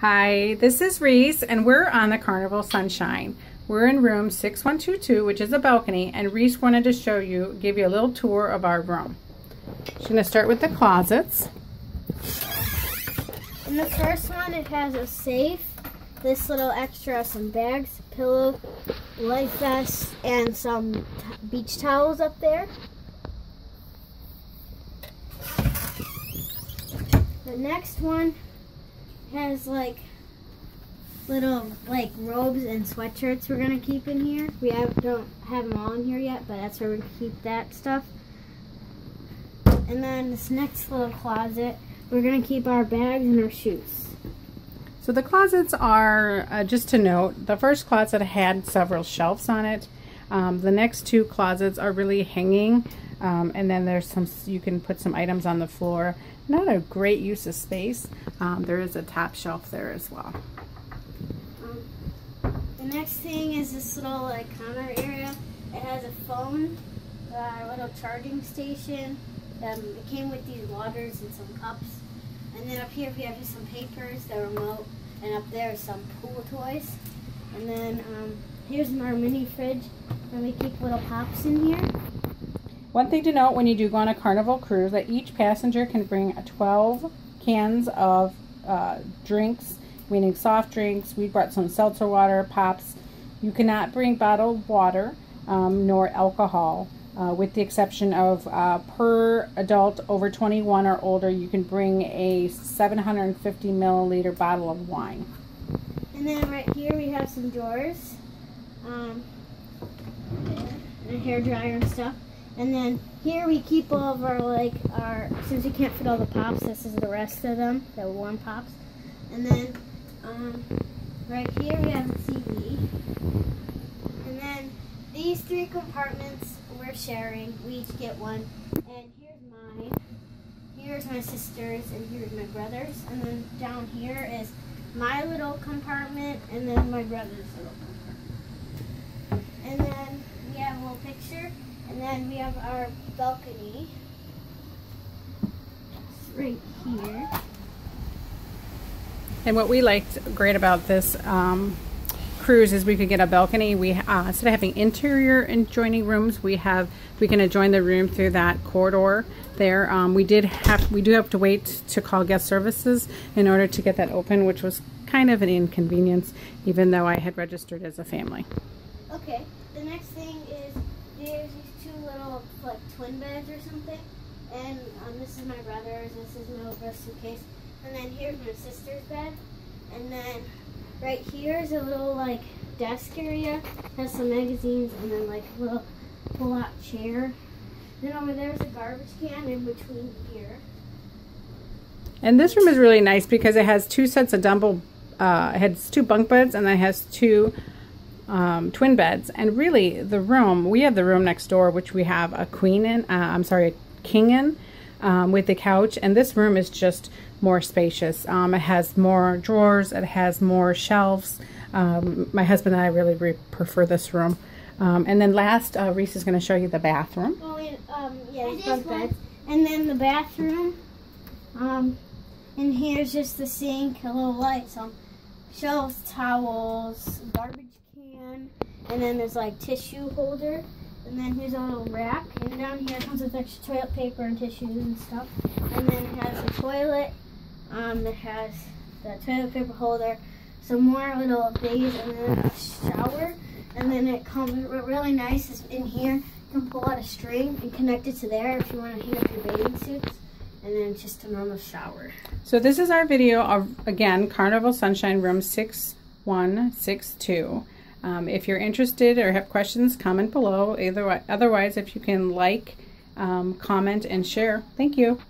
Hi, this is Reese, and we're on the Carnival Sunshine. We're in room 6122, which is a balcony, and Reese wanted to show you, give you a little tour of our room. She's going to start with the closets. In the first one, it has a safe, this little extra, some bags, pillow, life vest, and some beach towels up there. The next one has like little like robes and sweatshirts we're gonna keep in here. We have, don't have them all in here yet, but that's where we keep that stuff. And then this next little closet, we're gonna keep our bags and our shoes. So the closets are, uh, just to note, the first closet had several shelves on it. Um, the next two closets are really hanging, um, and then there's some, you can put some items on the floor. Not a great use of space. Um, there is a top shelf there as well. The next thing is this little like counter area. It has a phone, a little charging station. Um, it came with these waters and some cups. And then up here we have some papers, the remote, and up there are some pool toys. And then um, here's our mini fridge, and we keep little pops in here. One thing to note when you do go on a carnival cruise that each passenger can bring 12 cans of uh, drinks, meaning soft drinks. We brought some seltzer water, pops. You cannot bring bottled water um, nor alcohol. Uh, with the exception of uh, per adult over 21 or older, you can bring a 750 milliliter bottle of wine. And then right here we have some drawers, um, and a hair dryer and stuff. And then here we keep all of our, like, our, since we can't fit all the pops, this is the rest of them, the warm pops. And then um, right here we have the TV. And then these three compartments we're sharing. We each get one. And here's mine. Here's my sister's, and here's my brother's. And then down here is my little compartment, and then my brother's little compartment. And then we have a little picture, and then we have our balcony. It's right here. And what we liked great about this um, cruise is we could get a balcony. We uh, instead of having interior adjoining rooms, we have we can adjoin the room through that corridor there. Um, we did have we do have to wait to call guest services in order to get that open, which was kind of an inconvenience, even though I had registered as a family. Okay. The next thing is there's these two little like twin beds or something, and um, this is my brother's. This is my little suitcase, and then here's my sister's bed, and then Right here is a little like desk area. Has some magazines and then like a little pull-out chair. Then over there is a garbage can in between here. And this room is really nice because it has two sets of double, uh, it has two bunk beds and then it has two um, twin beds. And really, the room, we have the room next door, which we have a queen in, uh, I'm sorry, a king in um, with the couch. And this room is just more spacious. Um, it has more drawers. It has more shelves. Um, my husband and I really prefer this room. Um, and then last, uh, Reese is going to show you the bathroom. Oh, um, yeah, bunk beds. And then the bathroom. Um, and here's just the sink, a little light, some shelves, towels, garbage and then there's like tissue holder. And then here's a little rack. And down here comes with extra toilet paper and tissues and stuff. And then it has a toilet um, that has the toilet paper holder, some more little things, and then a shower. And then it comes really nice is in here. You can pull out a string and connect it to there if you want to hang up your bathing suits. And then just a normal shower. So this is our video of, again, Carnival Sunshine Room 6162. Um, if you're interested or have questions, comment below. Otherwise, if you can like, um, comment, and share. Thank you.